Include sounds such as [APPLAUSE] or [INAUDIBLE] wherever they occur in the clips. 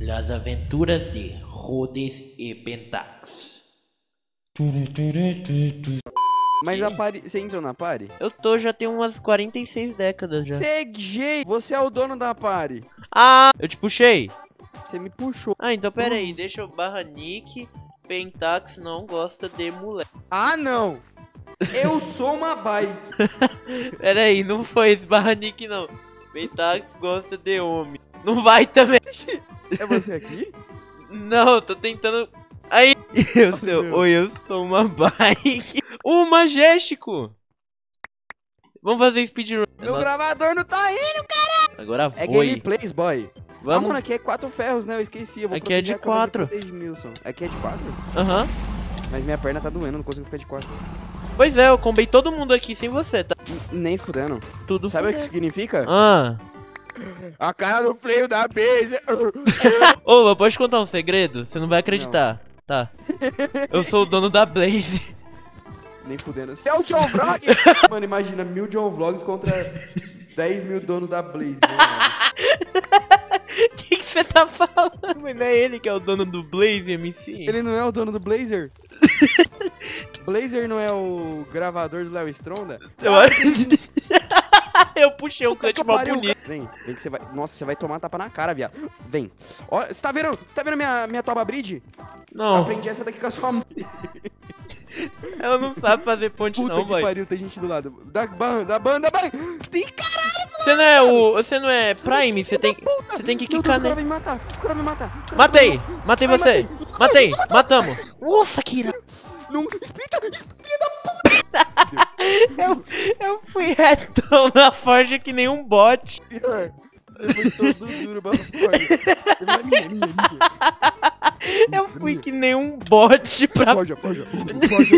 Las aventuras de Rhodes e Pentax. Mas a party. Você entrou na party? Eu tô já tem umas 46 décadas já. Você é gay! Você é o dono da party! Ah, eu te puxei. Você me puxou. Ah, então pera aí, deixa eu barra nick. Pentax não gosta de moleque. Ah, não! Eu sou uma bike! [LAUGHS] Pera aí, não foi esse barra nick não. Pentax gosta de homem. Não vai também. É você aqui? [LAUGHS] Não, tô tentando. Aí, [LAUGHS] eu sou. meu. Oi, eu sou uma bike. O [LAUGHS] Majestic! Vamos fazer speedrun. Meu gravador não tá indo! Agora É foi. gameplays, boy. Ah, Vamos. mano, aqui é quatro ferros, né? Eu esqueci. Eu Aqui é de quatro. Milson. Aqui é de quatro? Aham. Mas minha perna tá doendo, não consigo ficar de quatro. Pois é, eu combei todo mundo aqui sem você, tá? N- Nem fudendo. Tudo Sabe o que significa? Ah. A cara do freio da base. Ô, mas pode contar um segredo? Você não vai acreditar. Tá. Eu sou o dono da Blaze. Nem fudendo. Você é o John Vlog? [LAUGHS] Mano, imagina mil John Vlogs contra 10 mil donos da Blaze. né, mano? O [LAUGHS] que que você tá falando? Mas não é ele que é o dono do Blaze MC? Ele não é o dono do Blazer? [LAUGHS] Blazer não é o gravador do Léo Stronda? Eu acho. [LAUGHS] Eu puxei Puta que cut mal bonito. Vem, vem que você vai. Nossa, você vai tomar tapa na cara, viado. Vem. Olha, você tá vendo? Você tá vendo minha, minha toba bridge? Eu Não, aprendi essa daqui com a sua mãe. [LAUGHS] ela não sabe fazer ponte Puta não, que boy. pariu, tem gente do lado. Da banda, da banda, banda. Tem caralho, Você não é o. Você não é Prime, você tem. puta. Você tem que quicar, o cara né? vai me matar. O cara vai me matar. o cara Matei! vai me matar. Matei você! Matei! Matamos! Nossa, que ira... Não, explica, explica da Eu, eu fui retão na forja que nem um bot. pior. Depois todo duro, pra fora. É minha, minha, minha. Eu fui que nem um bot pra. Forja, forja. Forja.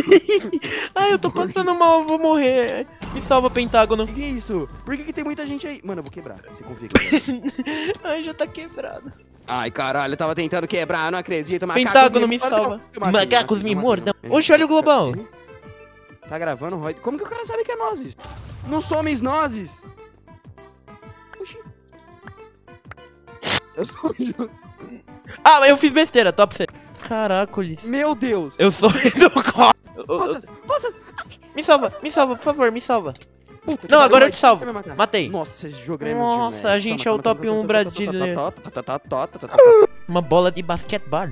Ai, eu tô passando mal, eu vou morrer. Me salva, Pentágono. Que que é isso? Por que, que tem muita gente aí? Mano, eu vou quebrar. Você confia que [LAUGHS] Ai, já tá quebrado. Ai, caralho, eu tava tentando quebrar, não acredito. Macacos Pentágono, me salva. Eu Macacos me mordam. matei. Oxe, olha o global. Tá gravando, Roy? Como que o cara sabe que é nozes? Não somos nozes. Oxi. Eu sou o Ah, eu fiz besteira, top 7. Caracoles. Meu Deus. Eu sou do co- Eu- eu- Poças, poças. Me salva, me salva, por favor, me salva. Puta Não, agora eu te salvo. Matei. Nossa, esse jogo é Nossa, a gente é o top 1 Brasília. Uma bola de basquetebol.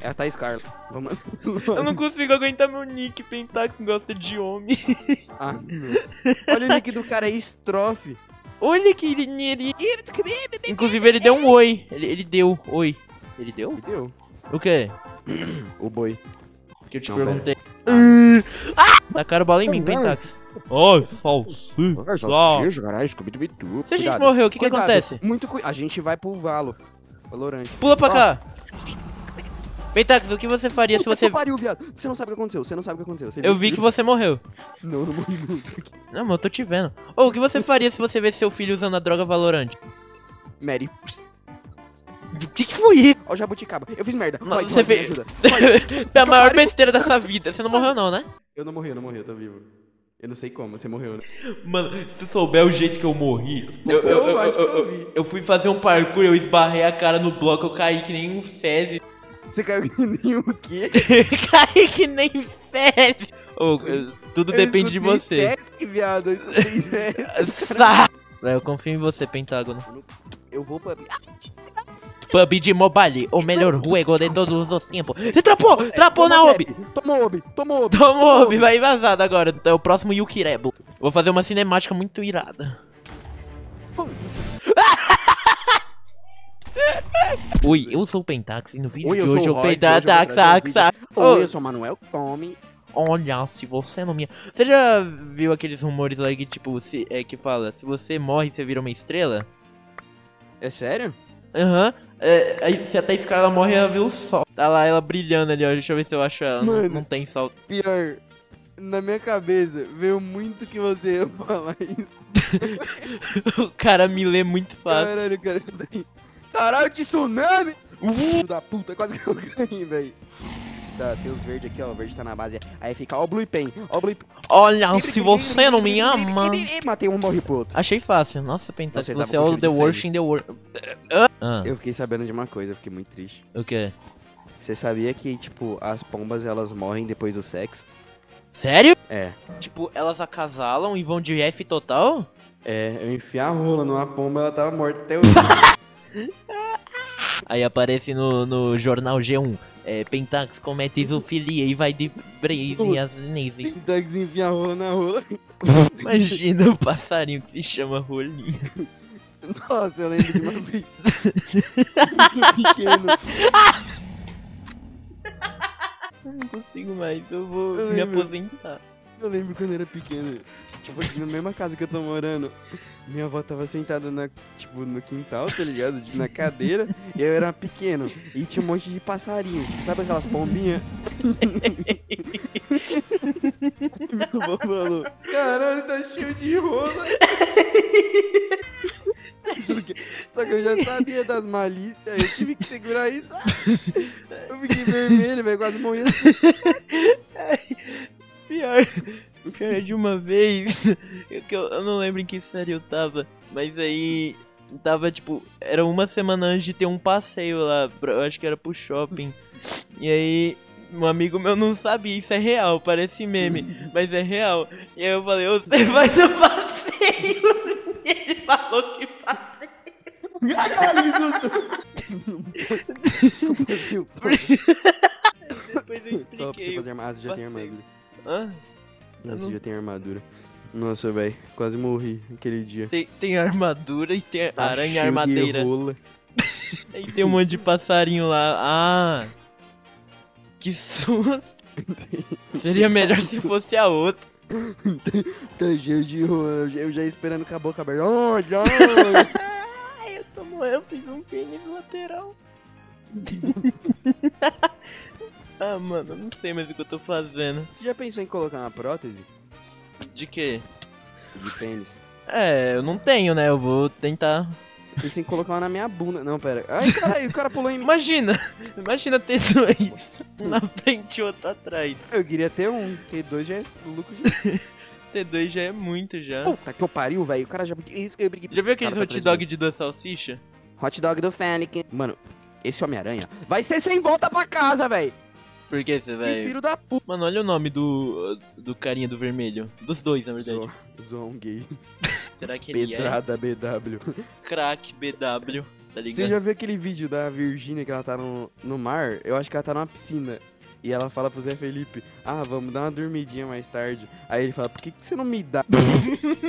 É a Thaís Carla. Vamos. [LAUGHS] Eu não consigo aguentar meu nick. Pentax gosta de homem. Ah. Olha o nick do cara aí, estrofe. Olha que ele, ele... Inclusive, ele deu um oi. Ele, ele deu oi. Ele deu? Entendeu? O quê? O boi. Que eu te Não, perguntei. Ah! Tacaram bola em mim, Pentax. Ai, salsicha. caralho, Scooby-Doo. Se a gente morrer, o que que acontece? Muito cuidado. A gente vai pro Valo. Valorante. Pula pra cá. Pentax, o que você faria se Puta você... que pariu, viado. Você não sabe o que aconteceu. Você não sabe o que aconteceu. Eu vi que você morreu. Não, não morri nunca. Não, mas eu tô te vendo. Ô, o que você faria se você ver seu filho usando a droga Valorant? Mary. O que que foi? Ó o jabuticaba. Eu fiz merda. Não, Roy, você fez-. Foi [LAUGHS] a maior besteira dessa vida. Você não morreu não, né? Eu não morri, eu não morri. Eu tô vivo. Eu não sei como. Você morreu, né? Mano, se tu souber o jeito que eu morri, eu, eu, eu, Eu fui fazer um parkour, eu esbarrei a cara no bloco, eu caí que nem um fezes. Você caiu que nem o quê? [LAUGHS] caí que nem. Ô, eu- tudo Eu depende de você. Sesc, viado. Eu Sesc. [LAUGHS] Sa- Eu confio em você, Pentágono. Eu vou pra... Ah, PUBG Mobile, o melhor juego de todos os tempos. Você trapou! Trapou na Obi! Tomou Obi, tomou Obi. Tomou, Obi, vai vazado agora. É o próximo Yuki Rebel. Vou fazer uma cinemática muito irada. Oi, eu sou o Pentax e no vídeo Oi, eu de hoje sou eu o Roy, Pentax, hoje eu Oi, eu sou o Manuel Gomes. Olha, se você não me. Você já viu aqueles rumores lá que, tipo, se, é, que fala, se você morre, você vira uma estrela? É sério? Aham. É, aí, se a Thaís Carla morre, ela vê o sol. Tá lá ela brilhando ali, ó. Deixa eu ver se eu acho ela. Não, Mano. não tem sol. Pior, na minha cabeça veio muito que você ia [LAUGHS] falar isso. [LAUGHS] o cara me lê muito fácil. Caralho, cara. Caralho, tsunami! Uh, Filho da puta, quase que eu caí, velho. tá, tem os verdes aqui, ó. O verde tá na base. Aí fica, ó o Blue Pen, ó o Blue Pen. Olha, se você não me ama. Matei um, morri pro outro. Achei fácil. Nossa, Nossa, ele você é o The Worst in the World. Ah, Eu fiquei sabendo de uma coisa, fiquei muito triste. o quê? Você sabia que, tipo, as pombas elas morrem depois do sexo? Sério? É. Tipo, elas acasalam e vão de F total? É, eu enfiei a rola numa pomba, ela tava morta até hoje. Aí aparece no, no jornal G1. É, Pentax comete zoofilia e vai de Brave as Neses. Dogs enfia a rola na rola. [LAUGHS] Imagina o passarinho que se chama Rolinho. Nossa, eu lembro de uma vez. pequeno. [LAUGHS] Eu não consigo mais, eu vou Eu me lembro. aposentar. Eu lembro quando eu era pequeno. Tipo, aqui na mesma casa que eu tô morando. Minha avó tava sentada na, tipo, no quintal, tá ligado? Na cadeira. e eu era pequeno. E tinha um monte de passarinho. Tipo, sabe aquelas pombinhas? [LAUGHS] Minha avó falou: Caralho, tá cheio de rola. Só que, só que eu já sabia das malícias, eu tive que segurar isso. Eu fiquei vermelho, velho, quase morri [LAUGHS] assim. Pior, pior de uma vez, eu, eu, não lembro em que série eu tava, mas aí tava tipo, era uma semana antes de ter um passeio lá, pra- eu acho que era pro shopping. E aí, um amigo meu não sabia, isso é real, parece meme, mas é real. E aí eu falei, "Ô, você vai no passeio? E ele falou que passeio. Depois eu Só pra você expliquei. fazer. Ah, já tem passeio. Hã? Nossa, não- já tem armadura. Nossa, velho, quase morri aquele dia. Tem, tem armadura e tem Tá aranha armadeira. rola. [LAUGHS] E tem um monte de passarinho lá. Ah! Que susto! [LAUGHS] Seria melhor se fosse a outra. Tá cheio de. Eu já- esperando com a boca aberta. Ai, [LAUGHS] eu tô morrendo, fiz um pênis lateral. Ah, mano, eu não sei mais o que eu tô fazendo. Você já pensou em colocar uma prótese De quê? de pênis? É, eu não tenho, né? Eu vou tentar. Pensei em colocar uma na minha bunda. Não, pera. Ai, caralho, o cara pulou em mim. Imagina! Imagina ter dois. Um na frente e outro atrás. Eu queria ter um, porque dois já é lucro de... [LAUGHS] Ter dois já é muito já. Puta que eu pariu, velho. O cara já... Isso que eu briguei. Já viu aqueles tá hot dog de duas salsicha? Hot dog do Fennec. Mano, esse Homem-Aranha vai ser sem volta pra casa, velho. Por que você vai. filho da puta. Mano, olha o nome do, do carinha do vermelho. Dos dois, na verdade. Zo- Zoão gay. [LAUGHS] Será que ele Pedrada BW. é crack BW? Tá Você ligado? já viu aquele vídeo da Virgínia que ela tá no, no mar? Eu acho que ela tá numa piscina. E ela fala pro Zé Felipe, ah, vamos dar uma dormidinha mais tarde. Aí ele fala, por que, que você não me dá? [LAUGHS]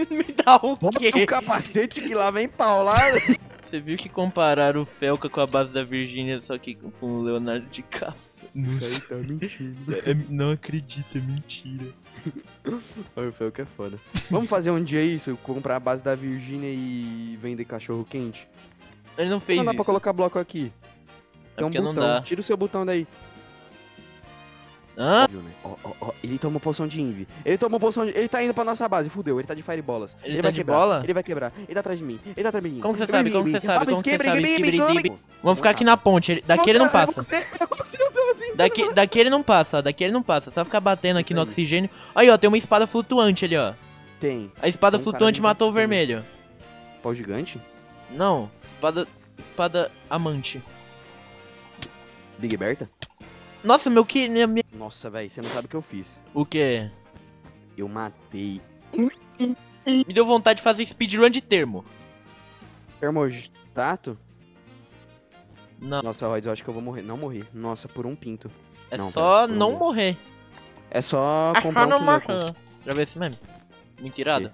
Me dá o Bota quê? o capacete que lá vem paulada. Você viu que compararam o Felca com a base da Virgínia, só que com o Leonardo DiCaprio? Isso aí tá mentindo. É- não acredito, é mentira. Olha, foi o que é foda. Vamos fazer um dia isso? Comprar a base da Virgínia e vender cachorro quente? Ele não fez não dá isso. pra colocar bloco aqui. É Tem um porque não botão. dá. Tira o seu botão daí. Hã? Né? Ó, ó, ó, ele tomou poção de Invi. Ele tomou poção de... Ele tá indo pra nossa base, fudeu. Ele tá de firebolas. Ele tá vai de quebrar. bola? Ele vai quebrar. Ele tá atrás de mim. Ele tá atrás de mim. Como você sabe? Como você sabe? Como que você sabe? Skibidi. Vamos ficar aqui na ponte. ele- Daqui ele não passa. Tentando. Daqui, daqui ele não passa, daqui ele não passa. Só ficar batendo aqui no oxigênio. Aí, ó, tem uma espada flutuante ali, ó. Tem. A espada Tem flutuante matou o vermelho. Pau gigante? Não, espada. Espada amante. Big Berta? Nossa, meu que. Minha, minha- Nossa, velho, você não sabe o que eu fiz. O quê? Eu matei. Me deu vontade de fazer speedrun de termo. Termostato? Não, Nossa, Royce, eu acho que eu vou morrer. Não morri. Nossa, por um pinto. é não, só pera, não por- morrer. É só comprar um quilômetro. Já viu esse meme? Mentirada?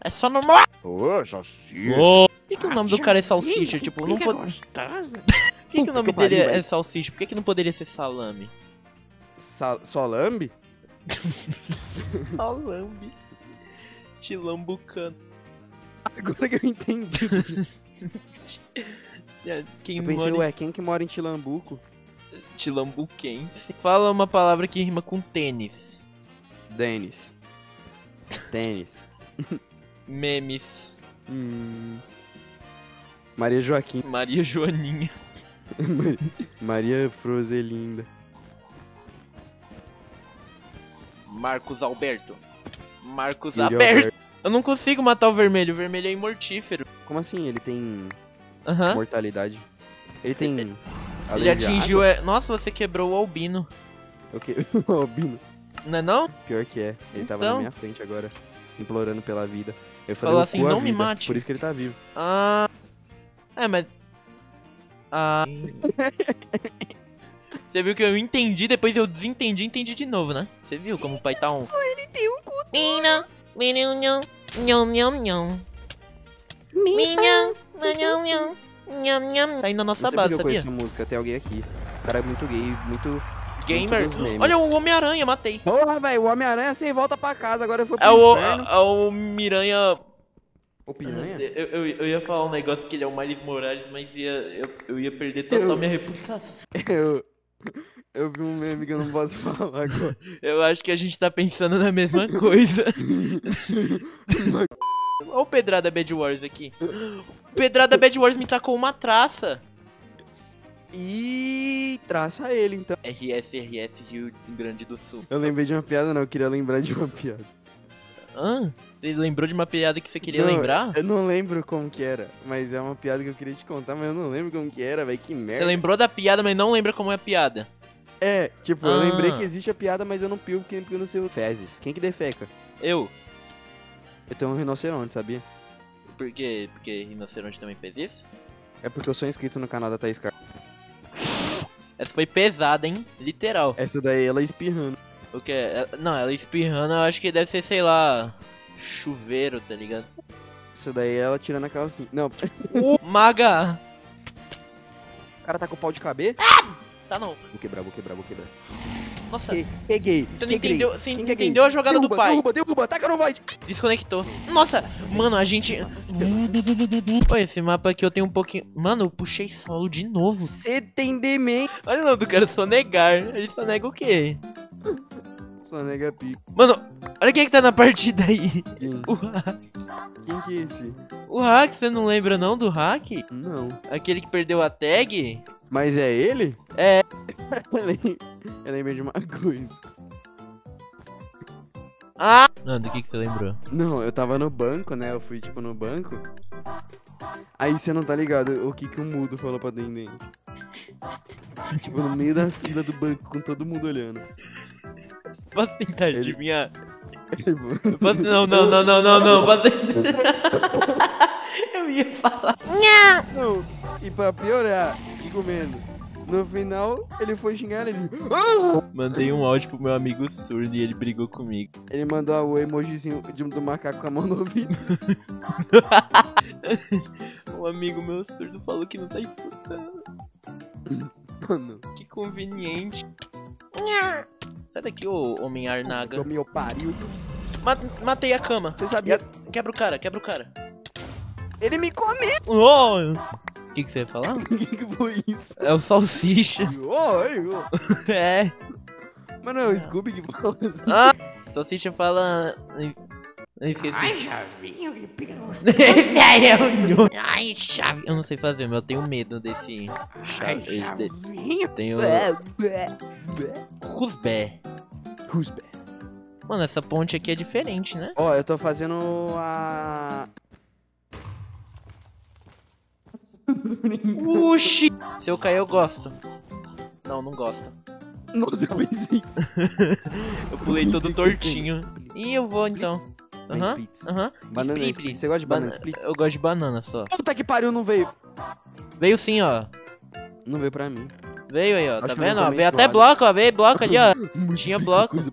É só não morrer. Ô, salsicha. Por que, que o nome do cara é salsicha? Tipo, não pode. [LAUGHS] Por que, que o nome dele é salsicha? Por que, que não poderia ser salame? Sa? Salame. [LAUGHS] Tilambucano. Agora que eu entendi. [LAUGHS] É, Quem Eu pensei, mora ué, quem que mora em Tilambuco? em Tilambuquense. Fala uma palavra que rima com tênis. Denis. Tênis. Memes. Hum. Maria Joaquim. Maria Joaninha. [LAUGHS] Maria Frozelinda. Marcos Alberto. Marcos Yuri Alberto. Alberto. Eu não consigo matar o vermelho. O vermelho é imortífero. Como assim? Ele tem Aham. mortalidade? Ele tem. Ele atingiu. É... Nossa, você quebrou o albino. O quê? [LAUGHS] O Albino. Não é não? Pior que é. Ele tava Então. na minha frente agora, implorando pela vida. Eu falei, Falou "Eu assim, "Não me vida", mate. Por isso que ele tá vivo. Ah. É, mas. Ah. [LAUGHS] Você viu que eu entendi, depois eu desentendi e entendi de novo, né? Você viu como o pai tá um. Ele tem um cu. Mina, nham, nham, nham, nham. Minha, nham, nham, nham, nham. Tá indo na Não nossa base, eu sabia? conheço essa música, tem alguém aqui. O cara é muito gay, muito... Gamer. Olha o Homem-Aranha, matei. Porra, velho, o Homem-Aranha sem volta pra casa, agora foi pro É o, inferno. é o Miranha. O Piranha? Eu, eu, eu ia falar um negócio porque ele é o Miles Morales, mas ia, eu, eu ia perder total Eu- minha reputação. [LAUGHS] Eu... Eu vi um meme que eu não posso [LAUGHS] falar agora. Eu acho que a gente tá pensando na mesma coisa. [LAUGHS] Olha o Pedrada Bad Wars aqui. O Pedrada Bad Wars me tacou uma traça. E traça ele, então. RS, RS, Rio Grande do Sul. Eu lembrei de uma piada, não, eu queria lembrar de uma piada. Hã? Você lembrou de uma piada que você queria Não, lembrar? Eu não lembro como que era, mas é uma piada que eu queria te contar, mas eu não lembro como que era, velho, que merda. Você lembrou da piada, mas não lembra como é a piada. É, tipo, eu Ah. lembrei que existe a piada, mas eu não pio porque, eu não sei o fezes. Quem que defeca? Eu. Eu tenho um rinoceronte, sabia? Por quê? Porque Rinoceronte também fez isso? É porque eu sou inscrito no canal da Thaís Car. Essa foi pesada, hein? Literal. Essa daí, ela espirrando. O que é? Não, ela espirrando, eu acho que deve ser, sei lá, chuveiro, tá ligado? Essa daí, ela tirando a calcinha. Não, [LAUGHS] O Maga! o cara tá com o pau de caber. Tá não. Vou quebrar, vou quebrar, vou quebrar. Nossa, Pe- Peguei. você não peguei. entendeu, você que é entendeu a jogada derruba, do pai. Derruba, derruba, taca no void. Desconectou. Nossa, mano, a gente. Oi, esse mapa aqui eu tenho um pouquinho. Mano, eu puxei solo de novo. Você tem demência. Olha o nome do cara, sonegar. Ele sonega o quê? Nega pico. Mano, olha quem é que tá na partida [LAUGHS] aí. Quem? O hack. Quem que é esse? O hack, você não lembra não do hack? Não. Aquele que perdeu a tag? Mas é ele? É. [LAUGHS] eu lem- eu lembrei de uma coisa. Ah! Nando, o que, que você lembrou? Não, eu tava no banco, né? Eu fui, tipo, no banco. Aí você não tá ligado o que que o mudo falou pra atendente. tipo, no meio da fila do banco, com todo mundo olhando. Posso tentar Ele- adivinhar? Eu Posso... Não, não, não, não, não, não. Posso... [LAUGHS] Eu ia falar. não, e pra piorar, digo menos. No final, ele foi xingar ele. "Ah!" Mandei um áudio pro meu amigo surdo e ele brigou comigo. Ele mandou o emojizinho de, do macaco com a mão no ouvido. [LAUGHS] [LAUGHS] Um amigo meu surdo falou que não tá escutando. Mano, Que conveniente. Sai daqui, ô homem arnaga. meu pariu. Ma- matei a cama. Você sabia? Quebra o cara, quebra o cara. Ele me comeu. Oh! O que, que você ia falar? O [LAUGHS] que, que foi isso? É o salsicha. Oi, oi. [LAUGHS] É. Mano, é o Scooby que falou assim. Ah! Salsicha fala. Eu esqueci. Ai, chavinho, que pica no Esse aí é o Ai, chave. Eu não sei fazer, mas eu tenho medo desse. Ai, chavinho. Tenho. Rusbé. Bad? Mano, essa ponte aqui é diferente, né? Ó, eu tô fazendo a. Uxi! Se eu cair, eu gosto. Não, não gosto. Nossa, eu fiz isso. [LAUGHS] Eu pulei todo tortinho. Ih, eu vou então. Aham, aham. Banana Split. split. Você gosta de banana Bana- split? Eu gosto de banana só. Puta que pariu, não veio. Veio sim, ó. Não veio pra mim. Veio aí, ó. Acho Tá vendo? Ó, veio até bloco, ó. Veio bloco ali, ó. [LAUGHS] Tinha bloco. [LAUGHS]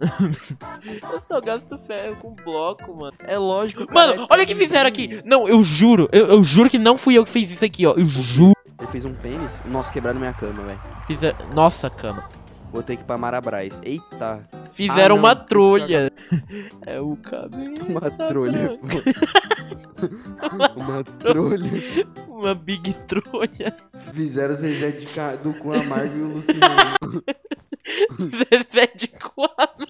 Eu só gasto ferro com bloco, mano. É lógico. cara, Mano, é olha o que fizeram aqui. Não, eu juro. Eu, eu juro que não fui eu que fiz isso aqui, ó. Eu juro. Ele fez um pênis. Nossa, quebraram minha cama, velho. Fizer... Nossa, cama. Vou ter que ir pra Marabras. Eita. Fizeram Ah, uma trolha. [LAUGHS] É o cabelo. Uma trolha. uma trolha. Uma big trolha. Fizeram o Zezé de ca... do cu amargo e o Luciano. [LAUGHS] Zezé de quatro.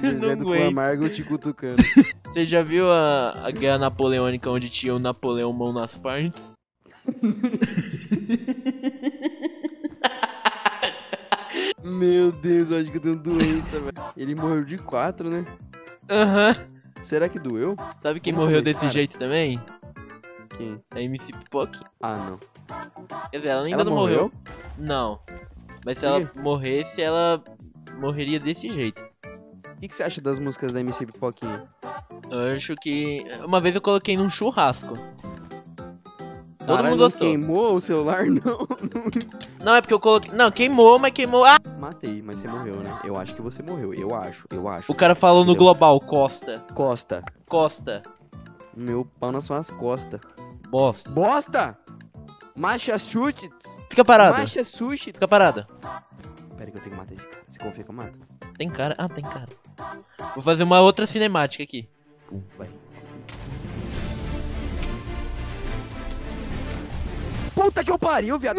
Zezé do cu amargo te cutucando. Você já viu a, a guerra napoleônica onde tinha o Napoleão mão nas partes? [LAUGHS] Meu Deus, eu acho que eu tenho doença, velho. Ele morreu de quatro, né? Aham. Será que doeu? Sabe quem Vamos morreu esse desse cara? jeito também? Quem? A MC Pipoque. Ah, não. Quer dizer, ela ainda Ela não morreu? morreu. Não. Mas se Por ela morresse, ela morreria desse jeito. O que, que você acha das músicas da MC Pipoquinha? Eu acho que. Uma vez eu coloquei num churrasco. Todo Caralho, mundo não gostou. queimou o celular? [LAUGHS] Não. Não, é porque eu coloquei. Não, queimou, mas queimou. Ah! Matei, mas você morreu, né? Eu acho que você morreu. Eu acho, eu acho. O cara falou no global, Costa. Costa. Costa. Meu pau nas suas costas. Bosta. Bosta! Massachusetts! Fica parado. Massachusetts! Fica parado. Pera que eu tenho que matar esse cara. Você confia que eu mato? Tem cara? Ah, tem cara. Vou fazer uma outra cinemática aqui. Pum, vai. Puta que eu pariu, viado!